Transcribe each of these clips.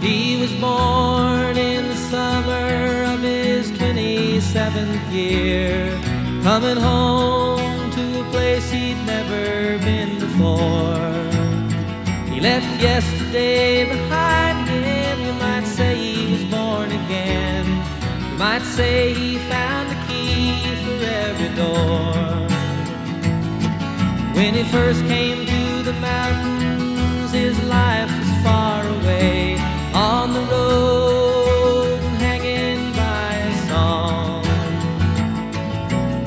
He was born in the summer of his 27th year, coming home to a place he'd never been before. He left yesterday behind him, you might say he was born again. You might say he found the key for every door. When he first came to the mountains, his life was far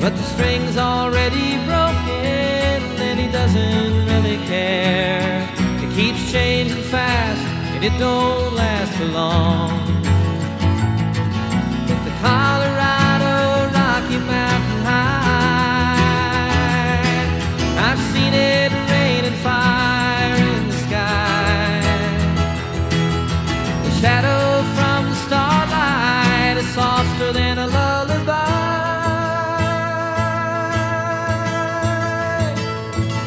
But the string's already broken and he doesn't really care. It keeps changing fast and it don't last for long.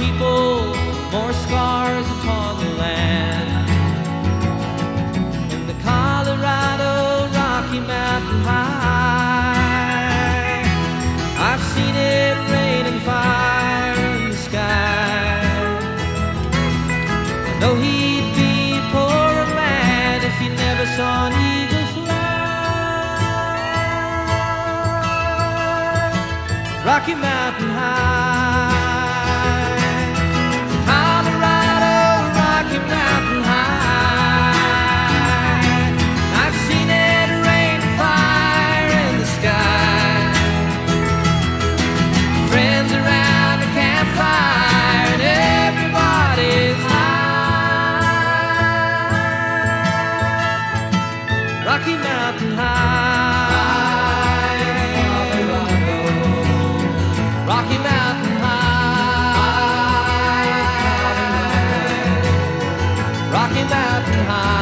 people, more scars upon the land. In the Colorado Rocky Mountain High, I've seen it rain and fire in the sky. I know he'd be a poorer man if he never saw an eagle fly. Rocky Mountain High, Rocky Mountain High,